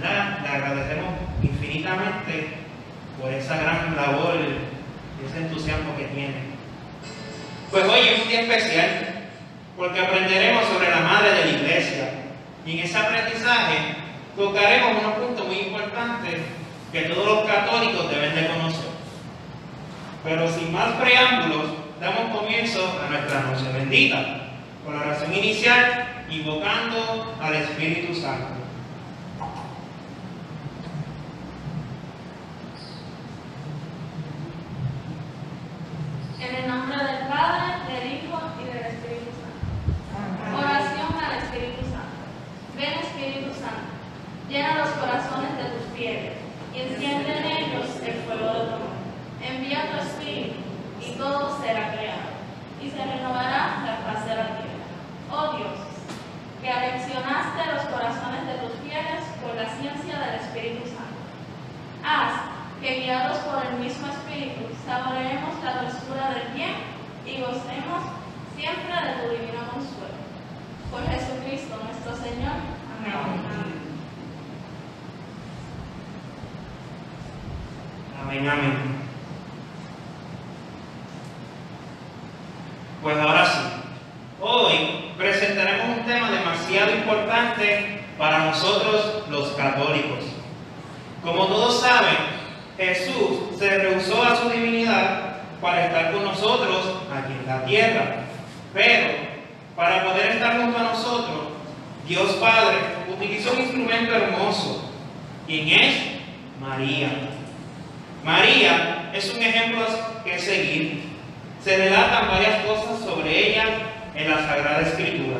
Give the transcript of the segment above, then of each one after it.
le agradecemos infinitamente por esa gran labor y ese entusiasmo que tienen. Pues hoy es un día especial, porque aprenderemos sobre la madre de la iglesia. Y en ese aprendizaje tocaremos unos puntos muy importantes que todos los católicos deben de conocer. Pero sin más preámbulos, damos comienzo a nuestra noche bendita, con la oración inicial, invocando al Espíritu Santo. En el nombre del Padre, del Hijo y del Espíritu Santo. Oración al Espíritu Santo. Ven Espíritu Santo, llena los corazones de tus fieles y enciende en ellos el fuego de tu amor envía tu espíritu y todo será creado y se renovará la faz de la tierra. Oh Dios, que aleccionaste los corazones de tus fieles por la ciencia del Espíritu Santo. Haz que guiados por el mismo Espíritu saboreemos la dulzura del bien y gocemos siempre de tu divino consuelo. Por Jesucristo nuestro Señor. Amén. Amén, amén. Pues ahora sí, hoy presentaremos un tema demasiado importante para los católicos. Como todos saben, Jesús se rehusó a su divinidad para estar con nosotros aquí en la tierra. Pero para poder estar junto a nosotros, Dios Padre utilizó un instrumento hermoso. ¿Quién es? María. María es un ejemplo que seguir se relatan varias cosas sobre ella en la Sagrada Escritura.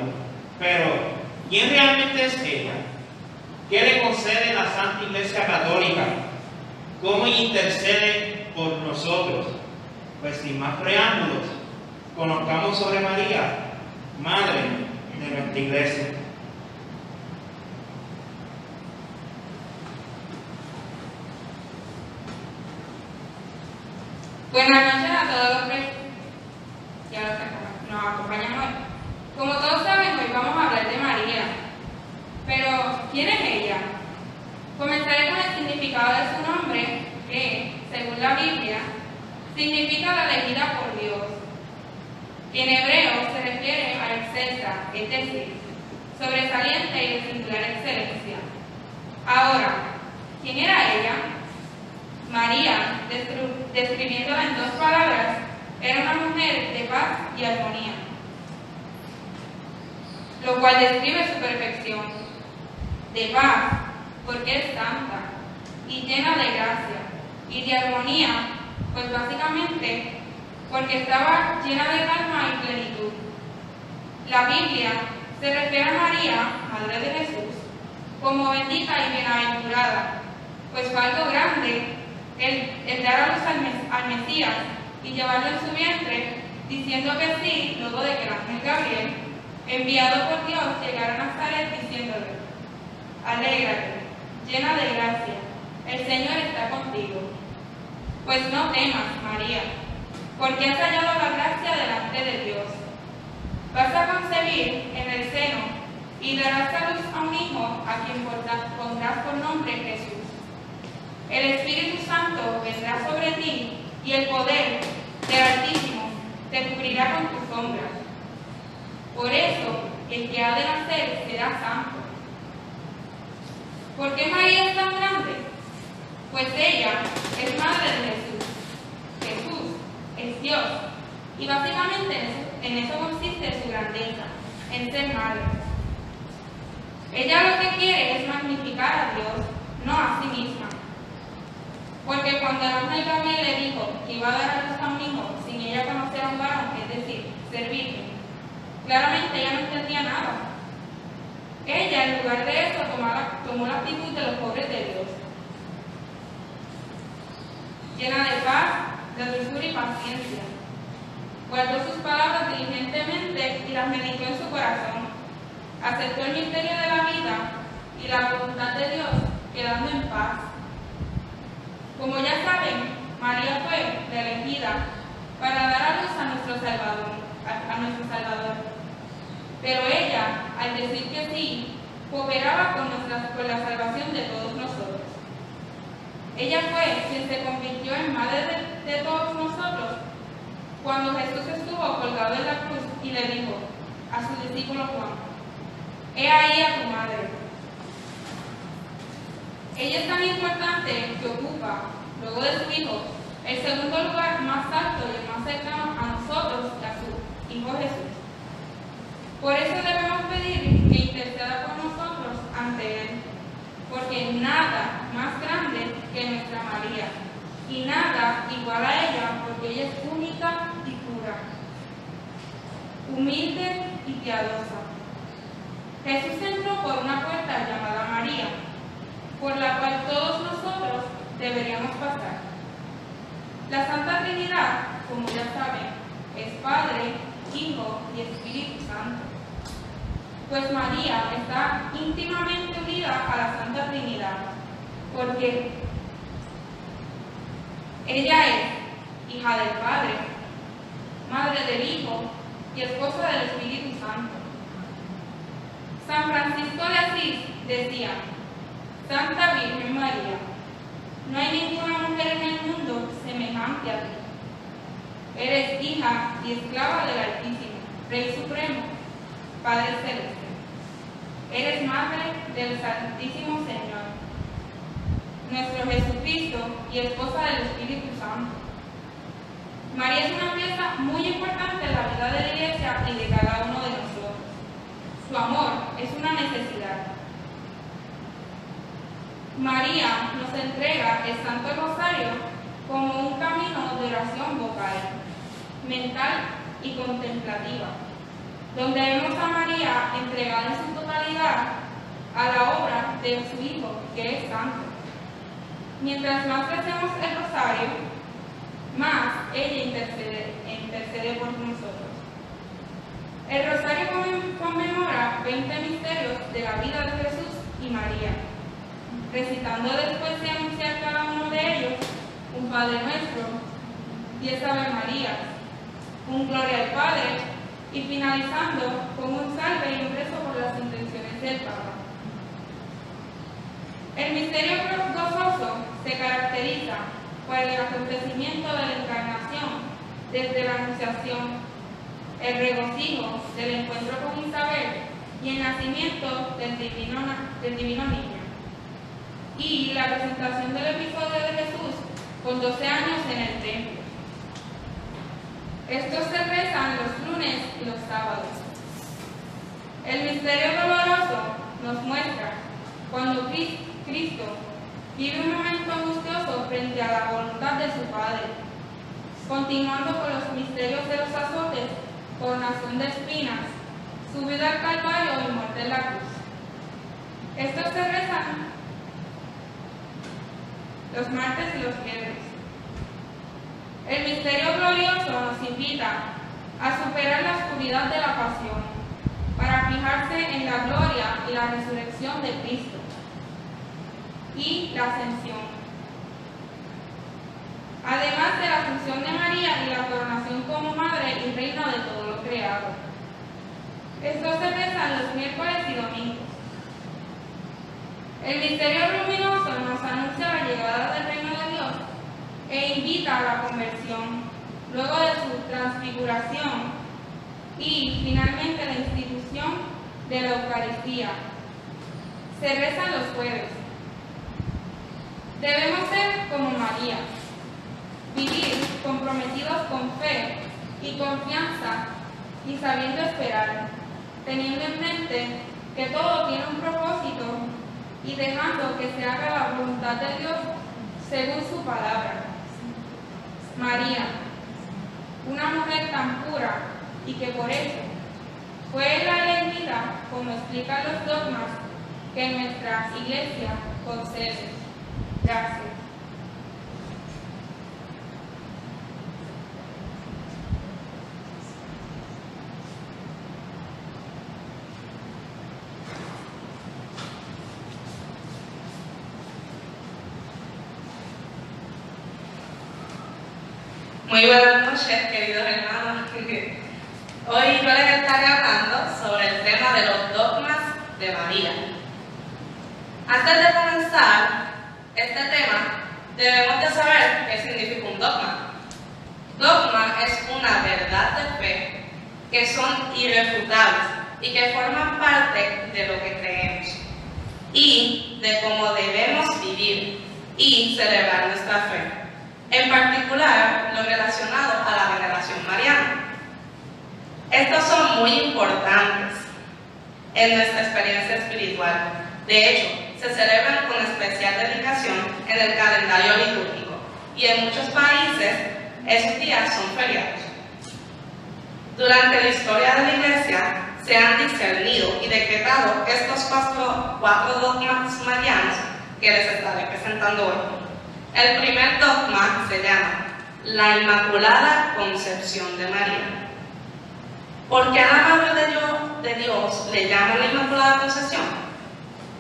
Pero, ¿quién realmente es ella? ¿Qué le concede la Santa Iglesia Católica? ¿Cómo intercede por nosotros? Pues sin más preámbulos, conozcamos sobre María, Madre de nuestra Iglesia. Buenas noches a todos los que nos acompañan hoy. Como todos saben, hoy vamos a hablar de María. Pero, ¿quién es ella? Comenzaré con el significado de su nombre, que, según la Biblia, significa la elegida por Dios. En hebreo se refiere a excelsa, es sobresaliente y de singular excelencia. Ahora, ¿quién era ella? María, describiéndola en dos palabras, era una mujer de paz y armonía, lo cual describe su perfección. De paz, porque es santa y llena de gracia, y de armonía, pues básicamente porque estaba llena de calma y plenitud. La Biblia se refiere a María, Madre de Jesús, como bendita y bienaventurada, pues fue algo grande el, dar a luz al Mesías y llevarlo en su vientre, diciendo que sí, luego de que el ángel Gabriel, enviado por Dios, llegara a Nazaret diciéndole, alégrate, llena de gracia, el Señor está contigo. Pues no temas, María, porque has hallado la gracia delante de Dios. Vas a concebir en el seno y darás a luz a un hijo a quien pondrás por nombre Jesús. El Espíritu Santo vendrá sobre ti y el poder del Altísimo te cubrirá con tu sombras. Por eso, el que ha de nacer será santo. ¿Por qué María es tan grande? Pues ella es madre de Jesús. Jesús es Dios. Y básicamente en eso, consiste su grandeza, en ser madre. Ella lo que quiere es magnificar a Dios, no a sí misma. Porque cuando el ángel Gabriel le dijo que iba a dar a luz a un hijo sin ella conocer a un varón, es decir, ser virgen, claramente ella no entendía nada. Ella, en lugar de eso, tomó la, tomó la actitud de los pobres de Dios. Llena de paz, de dulzura y paciencia. Guardó sus palabras diligentemente y las meditó en su corazón. Aceptó el misterio de la vida y la voluntad de Dios, quedando en paz. Como ya saben, María fue la elegida para dar a luz a nuestro Salvador, a nuestro Salvador. Pero ella, al decir que sí, cooperaba con, la salvación de todos nosotros. Ella fue quien se convirtió en madre de, todos nosotros cuando Jesús estuvo colgado en la cruz y le dijo a su discípulo Juan, He ahí a tu madre. Ella es tan importante que ocupa, luego de su hijo, el segundo lugar más alto y más cercano a nosotros que a su Hijo Jesús. Por eso debemos pedir que interceda por nosotros ante Él, porque nada más grande que nuestra María, y nada igual a ella, porque ella es única y pura, humilde y piadosa. Jesús entró por una puerta llamada María, por la cual todos nosotros deberíamos pasar. La Santa Trinidad, como ya saben, es Padre, Hijo y Espíritu Santo. Pues María está íntimamente unida a la Santa Trinidad, porque ella es hija del Padre, madre del Hijo y esposa del Espíritu Santo. San Francisco de Asís decía, Santa Virgen María, no hay ninguna mujer en el mundo semejante a ti. Eres hija y esclava del Altísimo, Rey Supremo, Padre Celeste. Eres madre del Santísimo Señor, nuestro Jesucristo y esposa del Espíritu Santo. María es una pieza muy importante en la vida de la Iglesia y de cada uno de nosotros. Su amor es una necesidad. María nos entrega el Santo Rosario como un camino de oración vocal, mental y contemplativa, donde vemos a María entregada en su totalidad a la obra de su Hijo, que es santo. Mientras más recemos el rosario, más ella intercede, intercede por nosotros. El rosario conmemora 20 misterios de la vida de Jesús y María, recitando después de anunciar cada uno de ellos un Padre Nuestro, 10 Ave Marías, un Gloria al Padre y finalizando con un salve y un rezo por las intenciones del Papa. El misterio gozoso se caracteriza por el acontecimiento de la encarnación desde la anunciación el regocijo del encuentro con Isabel y el nacimiento del divino, del divino niño. Y la presentación del episodio de Jesús con 12 años en el templo. Estos se rezan los lunes y los sábados. El misterio doloroso nos muestra cuando Cristo vive un momento angustioso frente a la voluntad de su Padre, continuando con los misterios de los azotes coronación de espinas, subida al Calvario y muerte en la cruz. Estos se rezan los martes y los viernes. El misterio glorioso nos invita a superar la oscuridad de la pasión para fijarse en la gloria y la resurrección de Cristo y la ascensión. Además de la función de María y la coronación como madre y reina de todo lo creado. Estos se rezan los miércoles y domingos. El misterio luminoso nos anuncia la llegada del reino de e invita a la conversión luego de su transfiguración Y finalmente la institución de la Eucaristía. Se reza los jueves. Debemos ser como María, vivir comprometidos con fe y confianza y sabiendo esperar, teniendo en mente que todo tiene un propósito y dejando que se haga la voluntad de Dios según su palabra. María, una mujer tan pura y que por eso fue la elegida, como explican los dogmas que nuestra iglesia concede. Gracias. Muy buenas noches, queridos hermanos. Hoy yo les estaré hablando sobre el tema de los dogmas de María. Antes de comenzar este tema, debemos de saber qué significa un dogma. Dogma es una verdad de fe que son irrefutables y que forman parte de lo que creemos y de cómo debemos vivir y celebrar nuestra fe en particular lo relacionado a la veneración mariana. Estos son muy importantes en nuestra experiencia espiritual. De hecho, se celebran con especial dedicación en el calendario litúrgico y en muchos países esos días son feriados. Durante la historia de la Iglesia se han discernido y decretado estos cuatro, cuatro dogmas marianos que les estaré presentando hoy. El primer dogma se llama la Inmaculada Concepción de María. ¿Por qué a la Madre de Dios, le llaman la Inmaculada Concepción?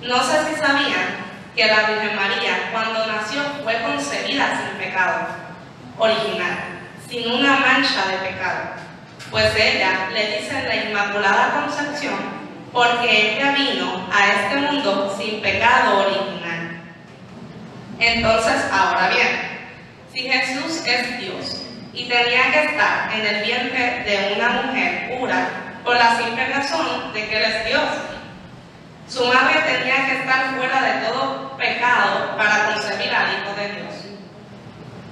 No sé si sabían que la Virgen María cuando nació fue concebida sin pecado original, sin una mancha de pecado. Pues ella le dice la Inmaculada Concepción porque ella vino a este mundo sin pecado original. Entonces, ahora bien, si Jesús es Dios y tenía que estar en el vientre de una mujer pura por la simple razón de que Él es Dios, su madre tenía que estar fuera de todo pecado para concebir al Hijo de Dios.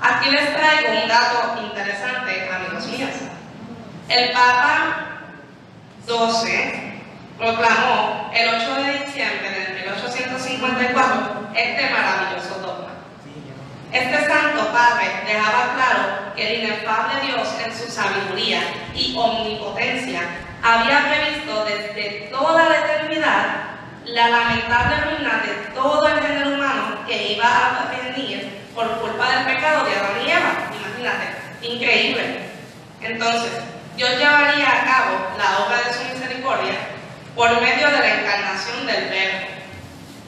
Aquí les traigo un dato interesante, amigos míos. El Papa 12 proclamó el 8 de diciembre de 1854 este maravilloso dogma. Este santo padre dejaba claro que el inefable Dios en su sabiduría y omnipotencia había previsto desde toda la eternidad la lamentable ruina de todo el género humano que iba a venir por culpa del pecado de Adán y Eva. Imagínate, increíble. Entonces, Dios llevaría a cabo la obra de su misericordia por medio de la encarnación del Verbo.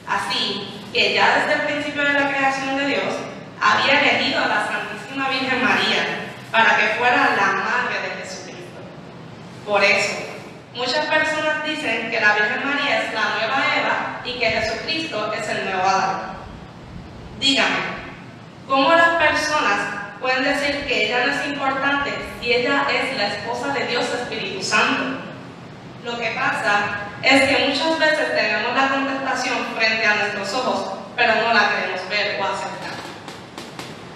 Así que ya desde el principio de la creación de Dios, había elegido a la Santísima Virgen María para que fuera la madre de Jesucristo. Por eso, muchas personas dicen que la Virgen María es la nueva Eva y que Jesucristo es el nuevo Adán. Dígame, ¿cómo las personas pueden decir que ella no es importante si ella es la esposa de Dios Espíritu Santo? Lo que pasa es que muchas veces tenemos la contestación frente a nuestros ojos, pero no la queremos ver o aceptar.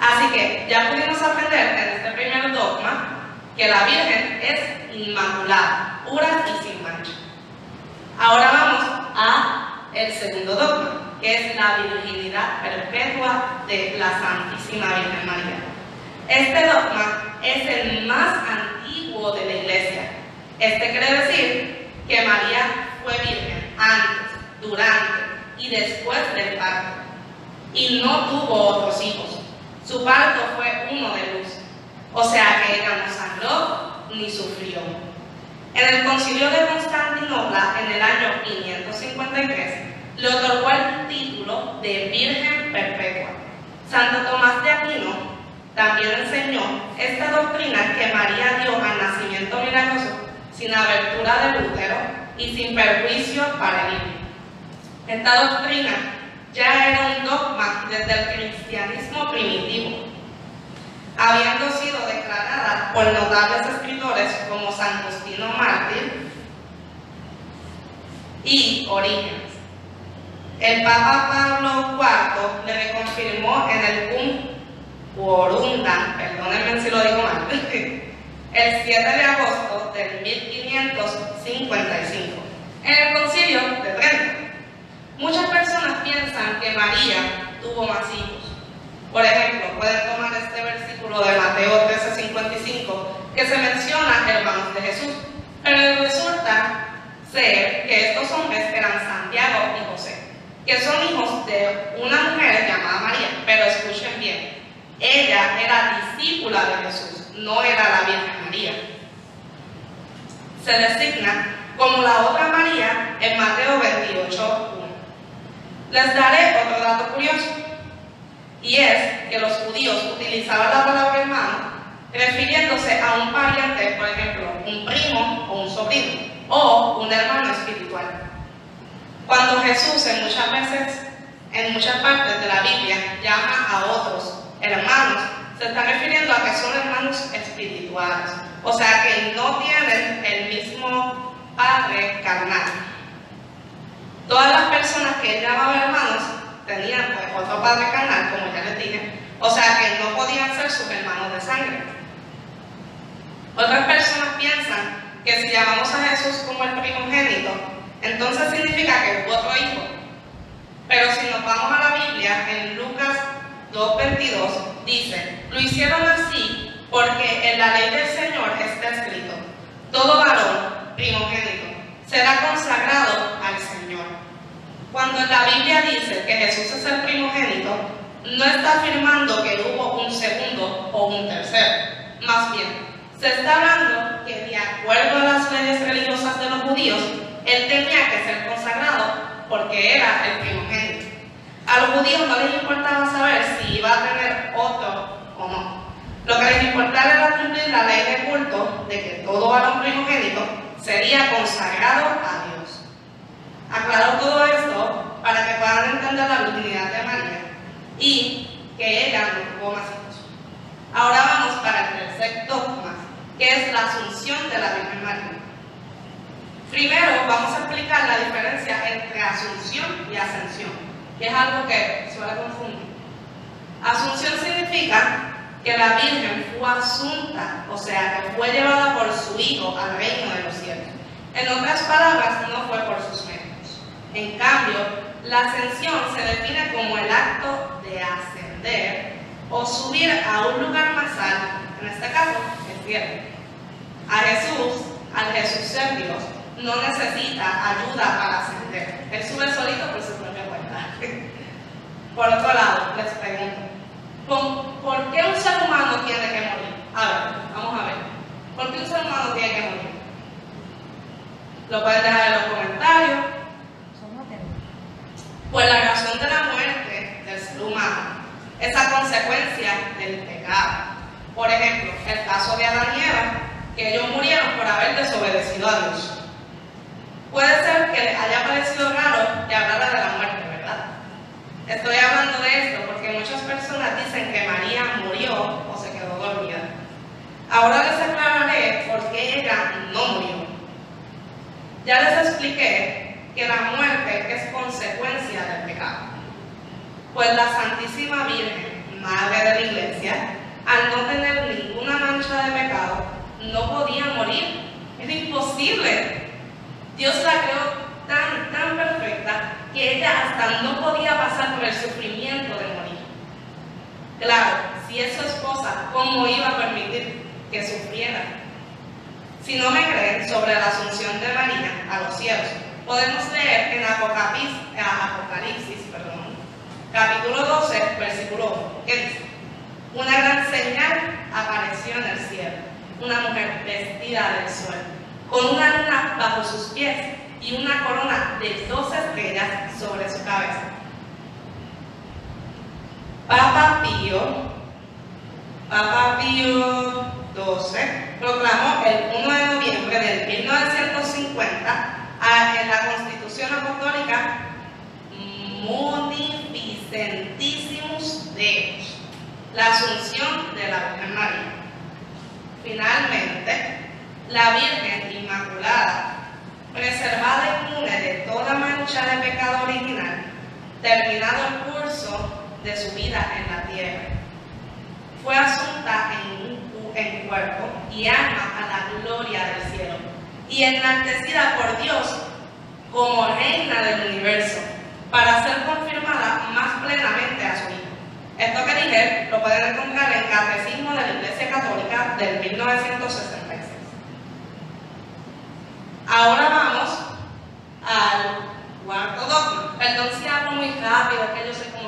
Así que ya pudimos aprender en este primer dogma que la Virgen es inmaculada, pura y sin mancha. Ahora vamos a el segundo dogma, que es la virginidad perpetua de la Santísima Virgen María. Este dogma es el más antiguo de la Iglesia. Este quiere decir que María fue virgen antes, durante y después del parto y no tuvo otros hijos. Su parto fue uno de luz, o sea que ella no sangró ni sufrió. En el concilio de Constantinopla, en el año 553, le otorgó el título de Virgen Perpetua. Santo Tomás de Aquino también enseñó esta doctrina que María dio al nacimiento milagroso sin abertura del útero y sin perjuicio para el niño. Esta doctrina ya era un dogma desde el cristianismo primitivo. habiendo sido declarada por notables escritores como San Justino Mártir y Orígenes. El Papa Pablo IV le reconfirmó en el Cum Quorundam, perdónenme si lo digo mal, el 7 de agosto del 1555, en el concilio de Trento. Muchas personas piensan que María tuvo más hijos. Por ejemplo, pueden tomar este versículo de Mateo 13:55 que se menciona hermanos de Jesús, pero resulta ser que estos hombres eran Santiago y José, que son hijos de una mujer llamada María, pero escuchen bien, ella era discípula de Jesús, no era la Virgen María. Se designa como la otra María en Mateo 28, Les daré otro dato curioso, y es que los judíos utilizaban la palabra hermano refiriéndose a un pariente, por ejemplo, un primo o un sobrino, o un hermano espiritual. Cuando Jesús en muchas veces, en muchas partes de la Biblia, llama a otros hermanos, se está refiriendo a que son hermanos espirituales, o sea que no tienen el mismo padre carnal. Todas las personas que él llamaba hermanos tenían pues, otro padre carnal, como ya les dije, o sea que no podían ser sus hermanos de sangre. Otras personas piensan que si llamamos a Jesús como el primogénito, entonces significa que hubo otro hijo. Pero si nos vamos a la Biblia, en Lucas 2.22 dice, lo hicieron así porque en la ley del Señor está escrito, todo varón primogénito será consagrado al Señor. Cuando la Biblia dice que Jesús es el primogénito, no está afirmando que hubo un segundo o un tercero. Más bien, se está hablando que de acuerdo a las leyes religiosas de los judíos, él tenía que ser consagrado porque era el primogénito. A los judíos no les importaba saber si iba a tener otro o no. Lo que les importaba era cumplir la ley de culto de que todo varón primogénito sería consagrado a Dios. Aclaro todo esto para que puedan entender la virginidad de María y que ella no tuvo más hijos. Ahora vamos para el tercer dogma, que es la asunción de la Virgen María. Primero vamos a explicar la diferencia entre asunción y ascensión que es algo que suele confundir. Asunción significa que la Virgen fue asunta, o sea, que fue llevada por su Hijo al reino de los cielos. En otras palabras, no fue por sus méritos. En cambio, la ascensión se define como el acto de ascender o subir a un lugar más alto, en este caso, el cielo. A Jesús, al Jesús ser Dios, no necesita ayuda para ascender. Él sube solito por su por otro lado, les pregunto, ¿por qué un ser humano tiene que morir? A ver, vamos a ver. ¿Por qué un ser humano tiene que morir? Lo pueden dejar en los comentarios. Pues la razón de la muerte del ser humano es a consecuencia del pecado. Por ejemplo, el caso de Adán y Eva, que ellos murieron por haber desobedecido a Dios. Puede ser que les haya parecido raro que hablara de la muerte. Estoy hablando de esto porque muchas personas dicen que María murió o se quedó dormida. Ahora les aclararé por qué ella no murió. Ya les expliqué que la muerte es consecuencia del pecado. Pues la Santísima Virgen, Madre de la Iglesia, al no tener ninguna mancha de pecado, no podía morir. Es imposible. Dios la creó tan, tan perfecta que ella hasta no podía pasar por el sufrimiento de morir. Claro, si es su esposa, ¿cómo iba a permitir que sufriera? Si no me creen sobre la asunción de María a los cielos, podemos leer en Apocalipsis, capítulo 12, versículo 1, que dice, una gran señal apareció en el cielo, una mujer vestida del sol, con una luna bajo sus pies y una corona de dos estrellas sobre su cabeza. Papa Pío, Papa Pío XII, proclamó el 1 de noviembre de 1950 en la Constitución Apostólica Munificentissimus Deus, la asunción de de la Virgen María. Finalmente, la Virgen Inmaculada, preservada inmune de toda mancha de pecado original, terminado el curso de su vida en la tierra, fue asunta en, cuerpo y alma a la gloria del cielo y enaltecida por Dios como reina del universo para ser confirmada más plenamente a su Hijo. Esto que dije lo pueden encontrar en Catecismo de la Iglesia Católica del 1966. Ahora vamos al cuarto dogma. Perdón si hablo muy rápido, que yo soy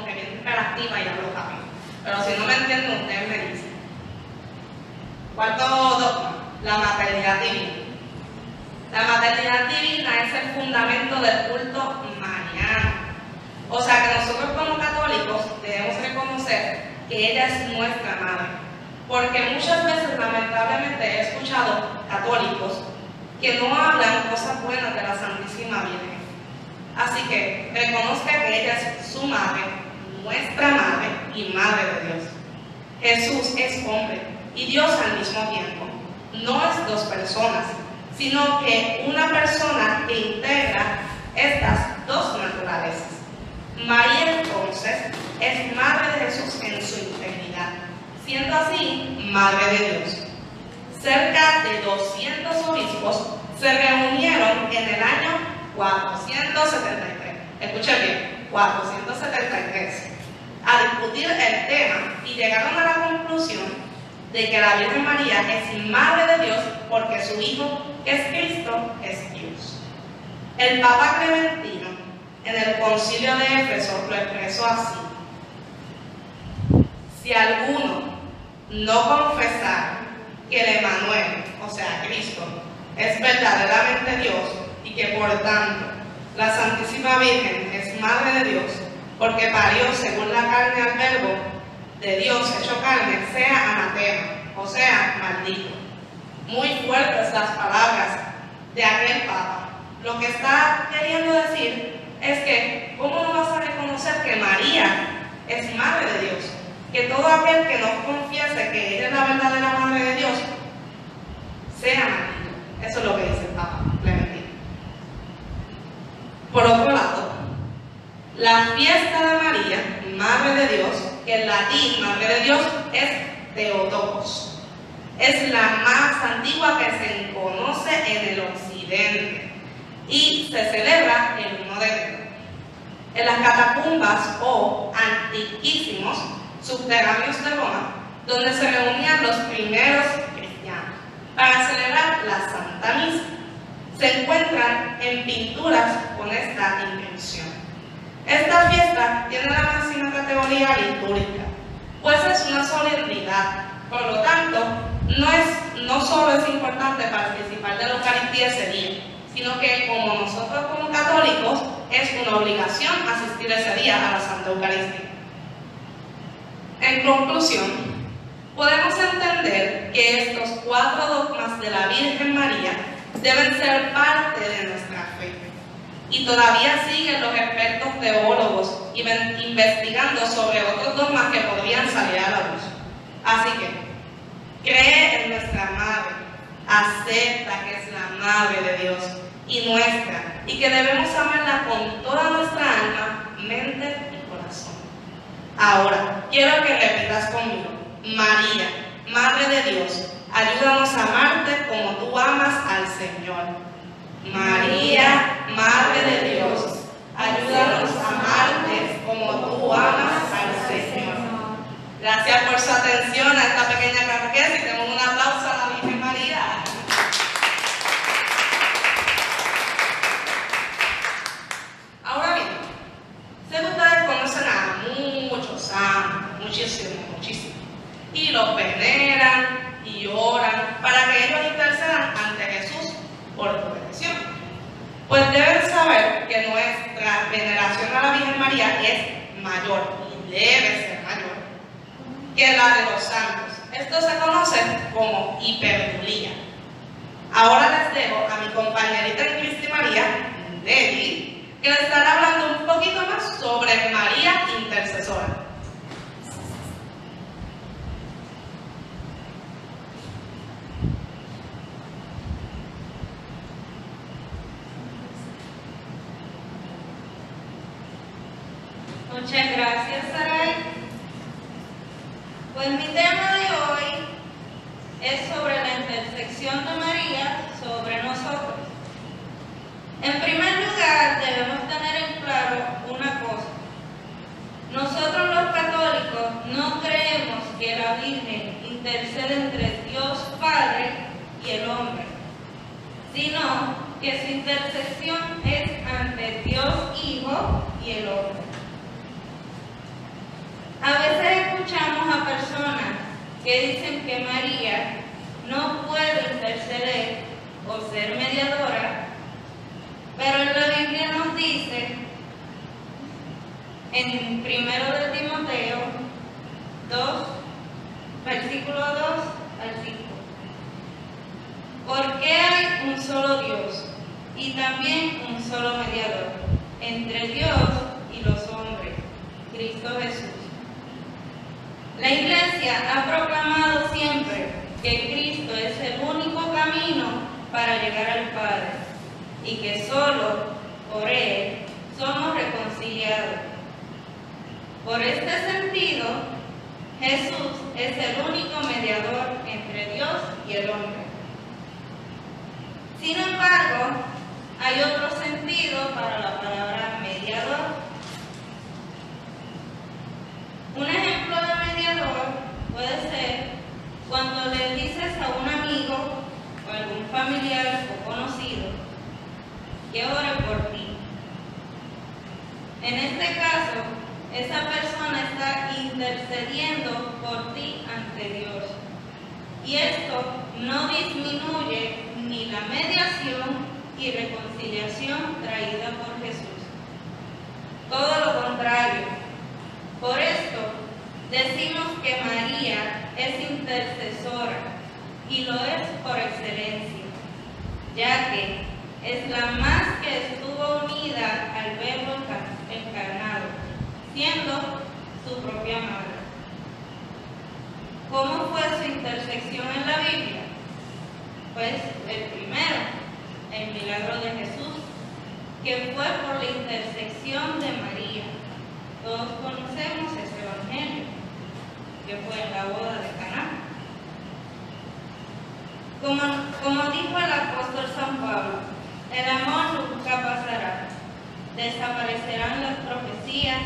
hiperactiva y hablo rápido. Pero si no me entienden, ustedes me dicen. Cuarto dogma, la maternidad divina. La maternidad divina es el fundamento del culto mariano. O sea que nosotros como católicos debemos reconocer que ella es nuestra madre. Porque muchas veces, lamentablemente, he escuchado católicos que no hablan cosas buenas de la Santísima Virgen. Así que reconozca que ella es su madre, nuestra madre y madre de Dios. Jesús es hombre y Dios al mismo tiempo. No es dos personas, sino que una persona que integra estas dos naturalezas. María entonces es madre de Jesús en su integridad, siendo así madre de Dios. Cerca de 200 obispos se reunieron en el año 473. Escuchen bien, 473. A discutir el tema y llegaron a la conclusión de que la Virgen María es madre de Dios porque su Hijo, es Cristo, es Dios. El Papa Clementino en el concilio de Éfeso lo expresó así. Si alguno no confesara que el Emanuel, o sea, Cristo, es verdaderamente Dios y que por tanto la Santísima Virgen es Madre de Dios, porque parió según la carne al verbo de Dios hecho carne, sea anatema, o sea, maldito. Muy fuertes las palabras de aquel Papa. Lo que está queriendo decir es que, ¿cómo no vas a reconocer que María es Madre de Dios? Que todo aquel que no confiese que ella es la verdadera Madre de Dios, sea maldito. Eso es lo que dice el Papa Clementino. Por otro lado, la fiesta de María, Madre de Dios, que en latín Madre de Dios es Teotokos. Es la más antigua que se conoce en el occidente y se celebra el 1 de enero. En las catacumbas o antiquísimos subterráneos de Roma, donde se reunían los primeros cristianos para celebrar la Santa Misa, se encuentran en pinturas con esta intención. Esta fiesta tiene la máxima categoría litúrgica, pues es una solemnidad. Por lo tanto, no, es, no solo es importante participar de la Eucaristía ese día, sino que como nosotros como católicos es una obligación asistir ese día a la Santa Eucaristía. En conclusión, podemos entender que estos cuatro dogmas de la Virgen María deben ser parte de nuestra. Y todavía siguen los expertos teólogos investigando sobre otros dogmas que podrían salir a la luz. Así que, cree en nuestra Madre, acepta que es la Madre de Dios y nuestra, y que debemos amarla con toda nuestra alma, mente y corazón. Ahora, quiero que repitas conmigo, María, Madre de Dios, ayúdanos a amarte como tú amas al Señor. María, Madre de Dios, ayúdanos a amarte como tú amas al Señor. Gracias por su atención a esta pequeña catequesis y tenemos un aplauso a la Virgen María. Ahora bien, sé que ustedes conocen a muchos santos, muchísimos, muchísimos, y los veneran y oran para que ellos intercedan ante Jesús por tu petición. Pues deben saber que nuestra veneración a la Virgen María es mayor y debe ser mayor que la de los santos. Esto se conoce como hiperdulía. Ahora les dejo a mi compañerita en Cristi María, Debbie, que les estará hablando un poquito más sobre María Intercesora. Muchas gracias, Saray. Pues mi tema de hoy es sobre la intersección de María sobre nosotros. En primer lugar, debemos tener en claro una cosa. Nosotros los católicos no creemos que la Virgen intercede entre Dios Padre y el hombre, sino que su intercesión es ante Dios Hijo y el hombre. A veces escuchamos a personas que dicen que María no puede interceder o ser mediadora, pero la Biblia nos dice en primero de Timoteo 2, versículo 2 al 5. Porque hay un solo Dios y también un solo mediador entre Dios y los hombres, Cristo Jesús. La Iglesia ha proclamado siempre que Cristo es el único camino para llegar al Padre y que solo por Él somos reconciliados. Por este sentido, Jesús es el único mediador entre Dios y el hombre. Sin embargo, hay otro sentido para la palabra mediador. Un ejemplo de mediador puede ser cuando le dices a un amigo o algún familiar o conocido que ore por ti. En este caso, esa persona está intercediendo por ti ante Dios. Y esto no disminuye ni la mediación y reconciliación traída por Jesús. Todo lo contrario. Por esto decimos que María es intercesora y lo es por excelencia, ya que es la más que estuvo unida al verbo encarnado, siendo su propia madre. ¿Cómo fue su intersección en la Biblia? Pues el primero, el milagro de Jesús, que fue por la intersección de María. Todos conocemos ese evangelio, que fue en la boda de Caná. Como, como dijo el apóstol San Pablo, el amor nunca pasará. Desaparecerán las profecías,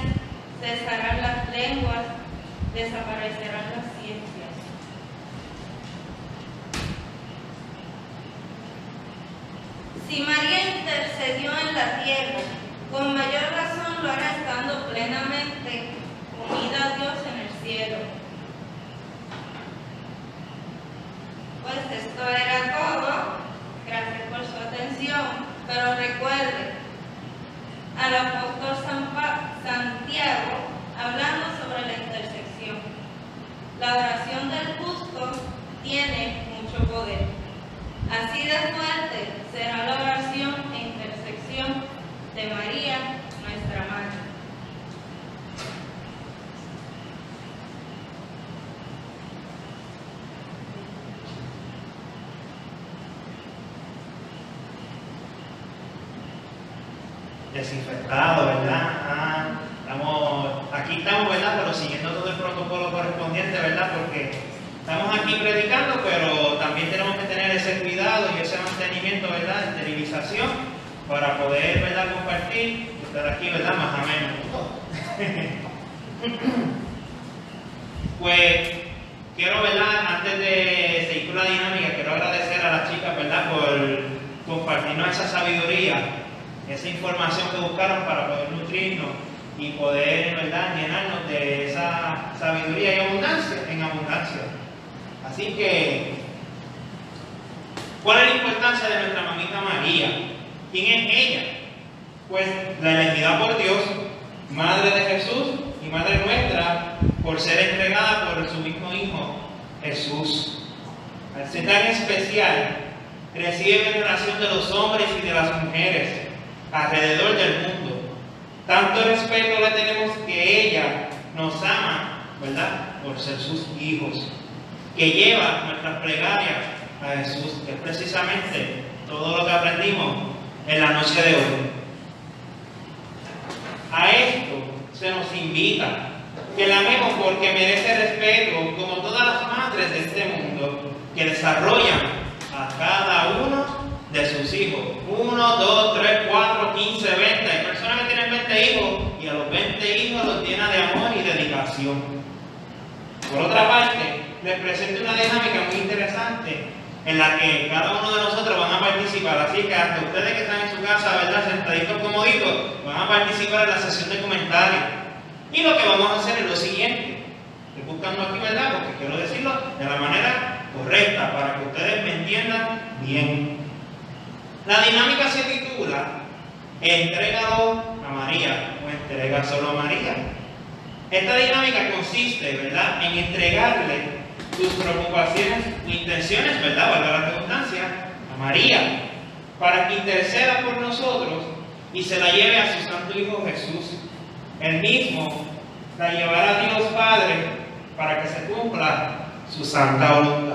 cesarán las lenguas, desaparecerán las ciencias. Si María intercedió en la tierra, con mayor razón lo hará estando plenamente unida a Dios en el cielo. Pues esto era todo. Gracias por su atención. Pero recuerde, al apóstol Santiago hablando sobre la intersección. La oración del justo tiene mucho poder. Así de fuerte será la oración e intersección de María, nuestra Madre. Desinfectado, ¿verdad? Ah, estamos, aquí estamos, ¿verdad? Pero siguiendo todo el protocolo correspondiente, ¿verdad? Porque estamos aquí predicando, pero también tenemos que tener ese cuidado y ese mantenimiento, ¿verdad? De esterilización para poder, ¿verdad? Compartir, estar aquí, ¿verdad? Más o menos. pues quiero, ¿verdad? Antes de seguir con la dinámica, quiero agradecer a las chicas, ¿verdad? Por compartirnos esa sabiduría, esa información que buscaron para poder nutrirnos y poder, ¿verdad? Llenarnos de esa sabiduría y abundancia, en abundancia. Así que, ¿cuál es la importancia de nuestra mamita María? ¿Quién es ella? Pues la elegida por Dios, Madre de Jesús y Madre nuestra, por ser entregada por su mismo Hijo, Jesús. Al ser tan especial, recibe veneración de los hombres y de las mujeres alrededor del mundo. Tanto respeto le tenemos que ella nos ama, ¿verdad? Por ser sus hijos que lleva nuestras plegarias a Jesús, que es precisamente todo lo que aprendimos en la noche de hoy. A esto se nos invita que la amemos porque merece respeto, como todas las madres de este mundo, que desarrollan a cada uno de sus hijos. Uno, dos, tres, cuatro, quince, veinte. Hay personas que tienen 20 hijos y a los 20 hijos los llena de amor y dedicación. Por otra parte, les presento una dinámica muy interesante en la que cada uno de nosotros van a participar. Así que hasta ustedes que están en su casa, ¿verdad? Sentaditos comoditos, van a participar en la sesión de comentarios. Y lo que vamos a hacer es lo siguiente. Estoy buscando aquí, ¿verdad? Porque quiero decirlo de la manera correcta para que ustedes me entiendan bien. La dinámica se titula Entrégalo a María o entrega solo a María. Esta dinámica consiste, ¿verdad?, en entregarle tus preocupaciones o intenciones, ¿verdad?, valga la redundancia, a María, para que interceda por nosotros y se la lleve a su Santo Hijo Jesús. El mismo la llevará a Dios Padre para que se cumpla su santa voluntad.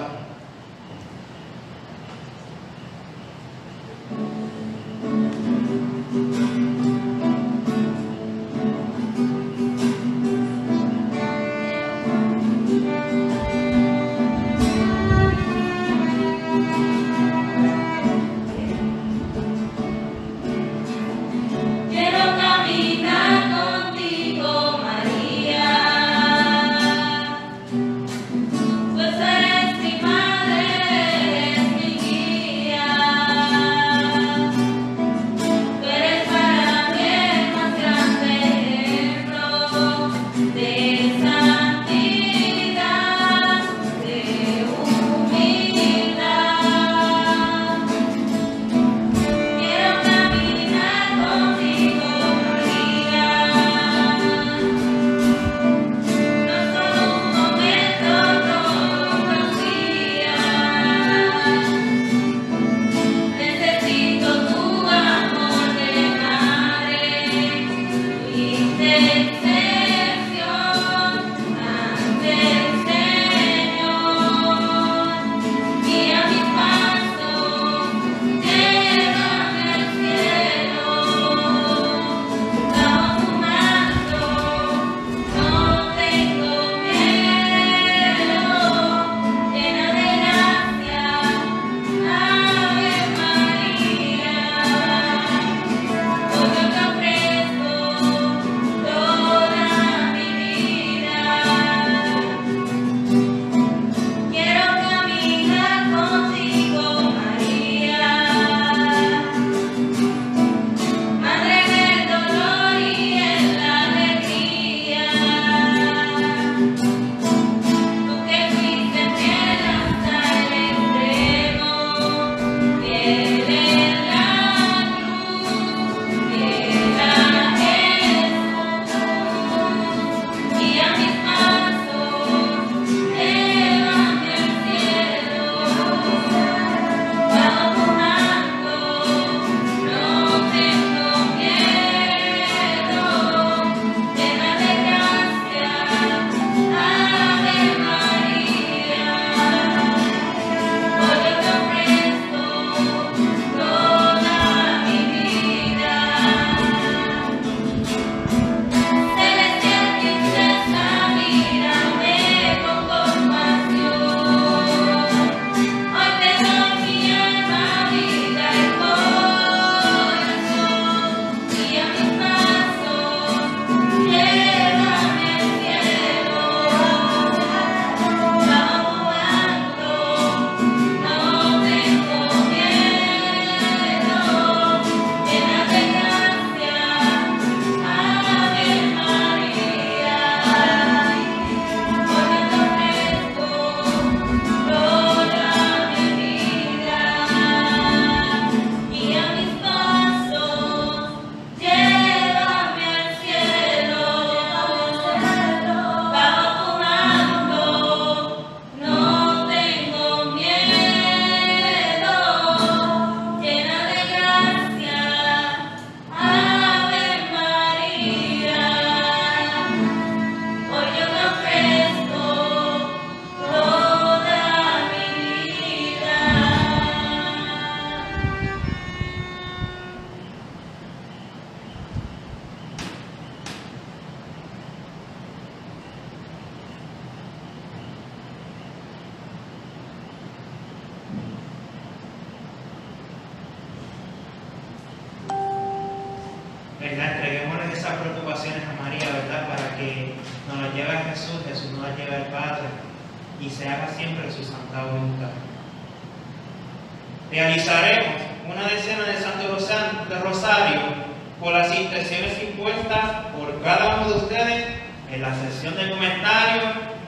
En la sesión de comentarios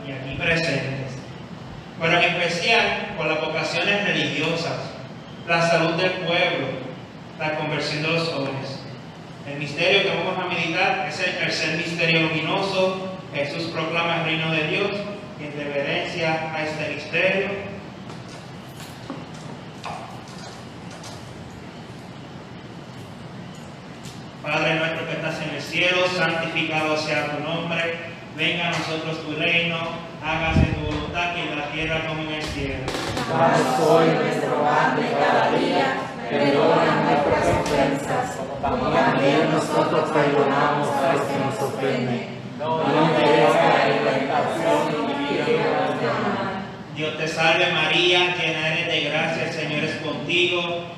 y aquí presentes, pero en especial por las vocaciones religiosas, la salud del pueblo, la conversión de los jóvenes. El misterio que vamos a meditar es el tercer misterio luminoso. Jesús proclama el reino de Dios y en reverencia a este misterio estás en el cielo, santificado sea tu nombre, venga a nosotros tu reino, hágase tu voluntad que en la tierra como en el cielo. Danos hoy nuestro pan de cada día, perdona nuestras ofensas, como también nosotros perdonamos a los que nos ofenden. No dejes caer en tentación y líbranos de mal. Dios te salve María, llena eres de gracia, el Señor es contigo.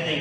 de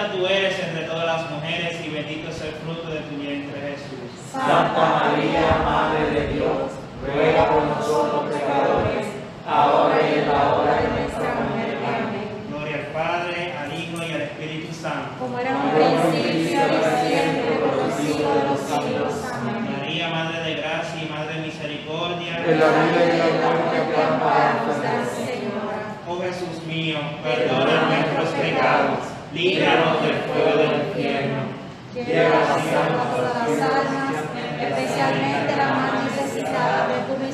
Bendita tú eres entre todas las mujeres y bendito es el fruto de tu vientre Jesús. Santa María, Madre de Dios, ruega por nosotros pecadores, ahora y en la hora de nuestra muerte. Amén. Gloria al Padre, al Hijo y al Espíritu Santo. Como era un principio, y siempre, por los siglos de los siglos. Amén. María, Madre de gracia y Madre de misericordia. En la vida y la muerte te amparamos, Señora. Oh Jesús mío, perdona nuestros pecados, líbranos del fuego del infierno. Lleva a las almas, especialmente la más necesitada de tu misericordia.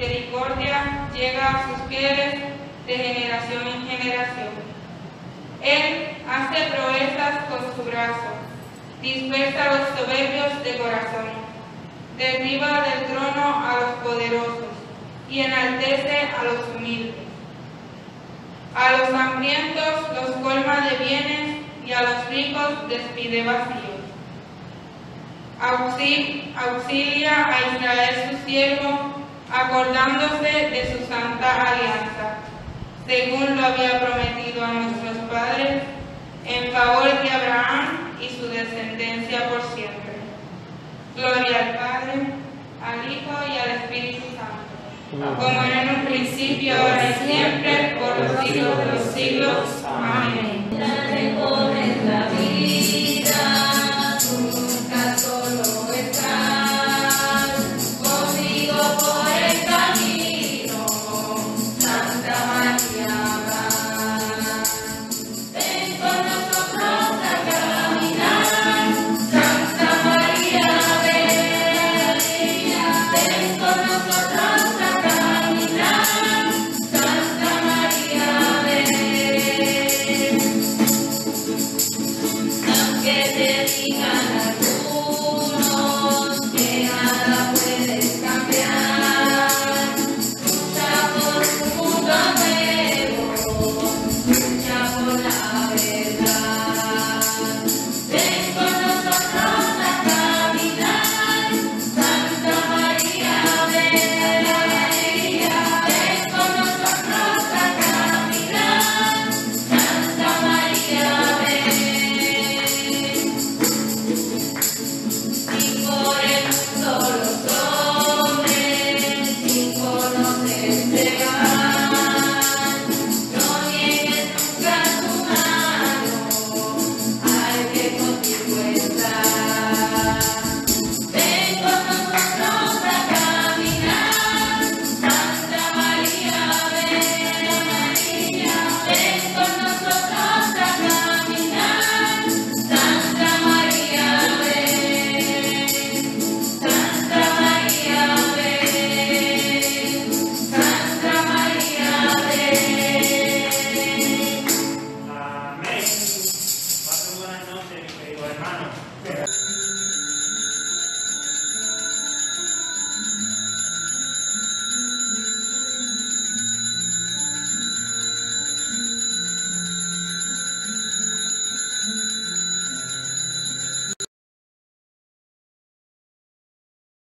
Misericordia llega a sus pies de generación en generación. Él hace proezas con su brazo, dispersa los soberbios de corazón, derriba del trono a los poderosos y enaltece a los humildes. A los hambrientos los colma de bienes y a los ricos despide vacíos. Auxilia a Israel su siervo, acordándose de su santa alianza, según lo había prometido a nuestros padres, en favor de Abraham y su descendencia por siempre. Gloria al Padre, al Hijo y al Espíritu Santo, como era en un principio, ahora y siempre, por los siglos de los siglos. Amén.